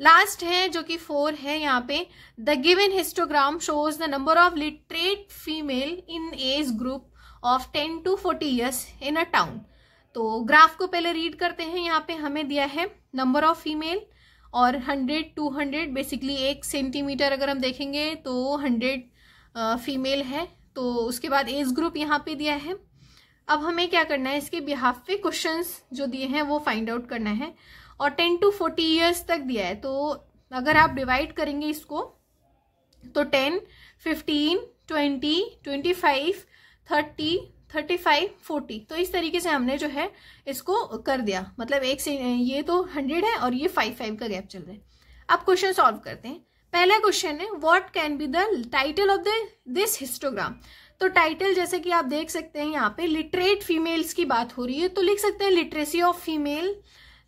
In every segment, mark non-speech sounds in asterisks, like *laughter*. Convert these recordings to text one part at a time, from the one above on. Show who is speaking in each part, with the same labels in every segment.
Speaker 1: Last है जो कि फोर है यहाँ पे। The given histogram shows the number of literate female in age group of ten to forty years in a town तो graph को पहले रीड करते हैं। यहाँ पे हमें दिया है नंबर ऑफ़ फीमेल और हंड्रेड टू हंड्रेड बेसिकली एक सेंटीमीटर अगर हम देखेंगे तो हंड्रेड फीमेल है। तो उसके बाद एज ग्रुप यहाँ पे दिया है। अब हमें क्या करना है? इसके बिहाफ पे क्वेश्चंस जो दिए हैं वो फाइंड आउट करना है। और टेन टू फोर्टी ईयर्स तक दिया है। तो अगर आप डिवाइड करेंगे इसको तो ten fifteen twenty twenty five thirty thirty five forty तो इस तरीके से हमने जो है इसको कर दिया। मतलब एक से, ये तो हंड्रेड है और ये फाइव फाइव का गैप चल रहा है। अब क्वेश्चन सॉल्व करते हैं। पहला क्वेश्चन है what can be the title of the this histogram तो टाइटल जैसे कि आप देख सकते हैं, यहाँ पे लिटरेट फीमेल्स की बात हो रही है। तो लिख सकते हैं literacy of female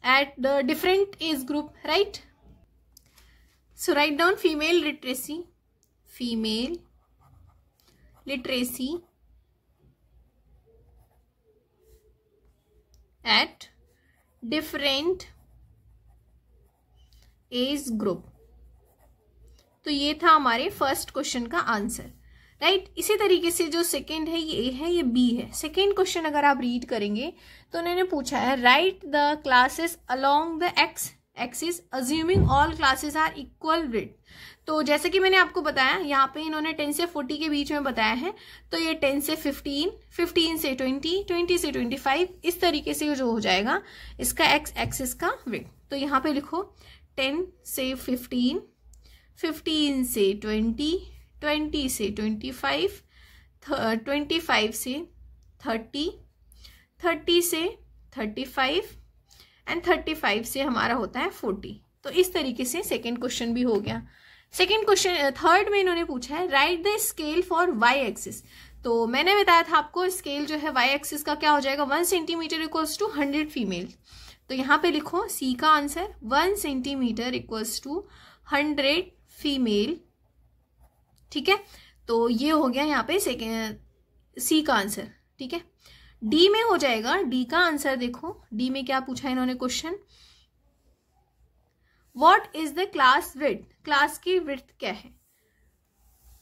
Speaker 1: at the different age group right so write down female literacy female literacy at different age group तो ये था हमारे फ़र्स्ट क्वेश्चन का आंसर राइट right? इसी तरीके से जो सेकेंड है, ये ए है, ये बी है। सेकेंड क्वेश्चन अगर आप रीड करेंगे तो उन्होंने पूछा है write the classes along the x axis assuming all classes are equal with तो जैसे कि मैंने आपको बताया, यहाँ पे इन्होंने टेन से फोर्टी के बीच में बताया है तो ये टेन से फिफ्टीन फिफ्टीन से ट्वेंटी ट्वेंटी से ट्वेंटी फाइव इस तरीके से जो हो जाएगा, इसका एक्स एक्सिस का विथ तो यहाँ पे लिखो टेन से फिफ्टीन फिफ्टीन से ट्वेंटी ट्वेंटी से, ट्वेंटी फाइव ट्वेंटी फाइव से थर्टी थर्टी से thirty five and thirty five से हमारा होता है फोर्टी। तो इस तरीके से सेकेंड क्वेश्चन भी हो गया। सेकेंड क्वेश्चन थर्ड में इन्होंने पूछा है write the scale for y axis तो मैंने बताया था आपको स्केल जो है वाई एक्सिस का क्या हो जाएगा? One centimetre equals to hundred female तो यहाँ पे लिखो सी का answer one centimetre equals to hundred female ठीक है? तो ये हो गया यहाँ पे सेकेंड सी का आंसर ठीक है? डी में हो जाएगा डी का आंसर देखो। डी में क्या पूछा इन्होंने question what is the class with class की विथ क्या है?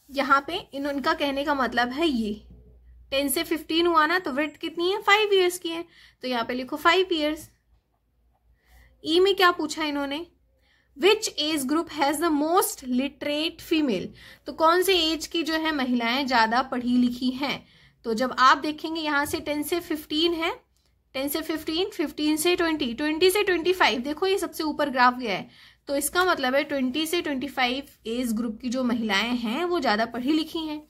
Speaker 1: यहाँ पे इन, उनका कहने का मतलब है ये। टेन से फिफ्टीन हुआ ना तो विथ कितनी है? फाइव ईयर्स की है। तो यहाँ पे लिखो फाइव ईयर्स ई में क्या पूछा इन्होंने? Which age group has the most literate female तो कौन से एज की जो है महिलाएँ ज़्यादा पढ़ी लिखी हैं? तो जब आप देखेंगे यहाँ से टेन से फिफ्टीन है टेन से फिफ्टीन फिफ्टीन से ट्वेंटी ट्वेंटी से ट्वेंटी फाइव देखो ये सबसे ऊपर ग्राफ गया है। तो इसका मतलब है ट्वेंटी से ट्वेंटी फाइव एज ग्रुप की जो महिलाएँ हैं, वो ज़्यादा पढ़ी लिखी हैं।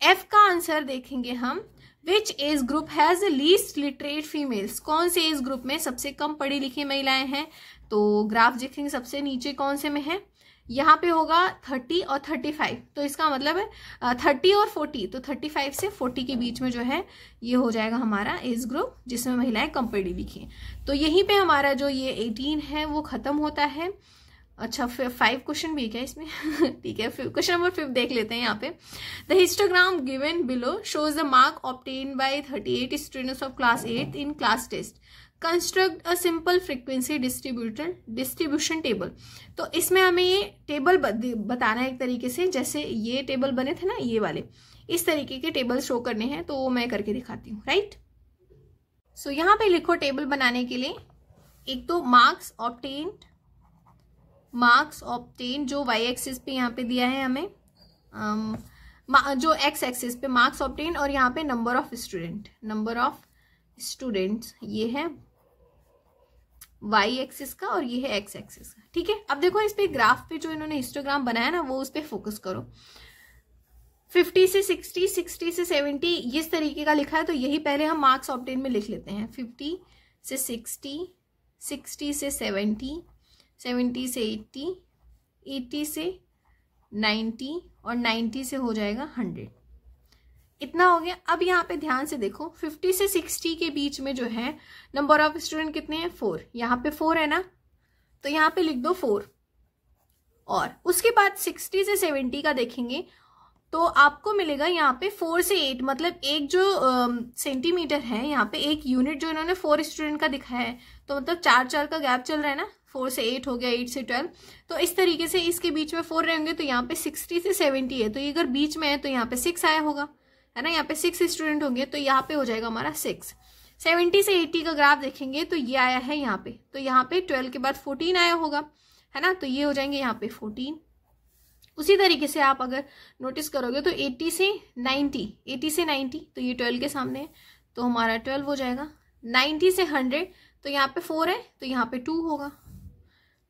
Speaker 1: एफ़ का आंसर देखेंगे हम। Which age group has least literate females कौन से एज ग्रुप में सबसे कम पढ़ी लिखी महिलाएँ हैं? तो ग्राफ देखेंगे, सबसे नीचे कौन से में है? यहाँ पे होगा थर्टी और थर्टी फाइव तो इसका मतलब है थर्टी और फोर्टी तो थर्टी फाइव से फोर्टी के बीच में जो है, ये हो जाएगा हमारा एज ग्रुप जिसमें महिलाएँ कम पढ़ी लिखी तो यहीं पे हमारा जो ये एटीन है, वो खत्म होता है। अच्छा फिर फाइव क्वेश्चन भी क्या इसमें? *laughs* ठीक है क्वेश्चन नंबर फिफ्थ देख लेते हैं यहाँ पे। The histogram given below shows the mark obtain by thirty eight students of class eight in class test construct a simple frequency distributor distribution table तो इसमें हमें ये टेबल बताना है एक तरीके से, जैसे ये टेबल बने थे ना, ये वाले। इस तरीके के टेबल शो करने हैं तो वो मैं करके दिखाती हूँ राइट सो यहाँ पे लिखो टेबल बनाने के लिए। एक तो मार्क्स ऑप्टेन्ड मार्क्स ऑप्टेन जो वाई एक्सिस पे यहाँ पे दिया है हमें um, जो एक्स एक्सिस पे मार्क्स ऑप्टेन और यहाँ पे number of student number of students ये है वाई एक्सिस का और ये है एक्स एक्सिस का ठीक है? अब देखो इस पे ग्राफ पे जो इन्होंने हिस्टोग्राम बनाया ना वो उस पर फोकस करो। फिफ्टी से सिक्सटी सिक्सटी से सेवेंटी इस तरीके का लिखा है तो यही पहले हम मार्क्स ऑप्टेन में लिख लेते हैं। फिफ्टी से सिक्सटी सिक्सटी से सेवेंटी सेवेंटी से एट्टी एट्टी से नाइन्टी और नाइन्टी से हो जाएगा हंड्रेड। इतना हो गया। अब यहाँ पे ध्यान से देखो 50 से 60 के बीच में जो है नंबर ऑफ़ स्टूडेंट कितने हैं? फोर यहाँ पे फोर है ना? तो यहाँ पे लिख दो फोर और उसके बाद 60 से 70 का देखेंगे तो आपको मिलेगा यहाँ पे फोर से एट मतलब एक जो सेंटीमीटर है, यहाँ पे एक यूनिट जो इन्होंने फोर स्टूडेंट का दिखाया है तो मतलब चार चार का गैप चल रहा है ना? फोर से एट हो गया, एट से ट्वेल्व। तो इस तरीके से इसके बीच में फोर रहेंगे तो यहाँ पे सिक्सटी से सेवेंटी है। तो ये अगर बीच में है तो यहाँ पे सिक्स आया होगा, है ना? यहाँ पे सिक्स स्टूडेंट होंगे तो यहाँ पे हो जाएगा हमारा सिक्स। सेवेंटी से एट्टी का ग्राफ देखेंगे तो ये आया है यहाँ पे। तो यहाँ पे ट्वेल्व के बाद फोर्टीन आया होगा, है ना? तो ये हो जाएँगे यहाँ पे फोर्टीन। उसी तरीके से आप अगर नोटिस करोगे तो एट्टी से नाइन्टी एट्टी से नाइन्टी तो ये ट्वेल्व के सामने है तो हमारा ट्वेल्व हो जाएगा। नाइन्टी से हंड्रेड तो यहाँ पे फोर है तो यहाँ पे टू होगा।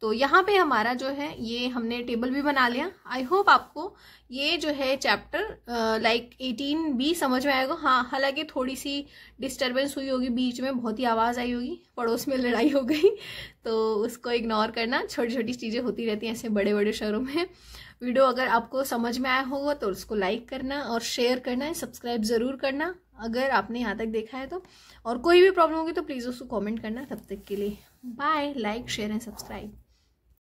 Speaker 1: तो यहाँ पे हमारा जो है, ये हमने टेबल भी बना लिया। आई होप आपको ये जो है चैप्टर लाइक एटीन भी समझ में आएगा। हाँ हालाँकि थोड़ी सी डिस्टरबेंस हुई होगी बीच में, बहुत ही आवाज़ आई होगी, पड़ोस में लड़ाई हो गई तो उसको इग्नोर करना। छोटी छोटी चीज़ें होती रहती हैं ऐसे बड़े बड़े शहरों में। वीडियो अगर आपको समझ में आया होगा तो उसको लाइक करना और शेयर करना है सब्सक्राइब ज़रूर करना। अगर आपने यहाँ तक देखा है तो। और कोई भी प्रॉब्लम होगी तो प्लीज़ उसको कमेंट करना। तब तक के लिए bye like share and subscribe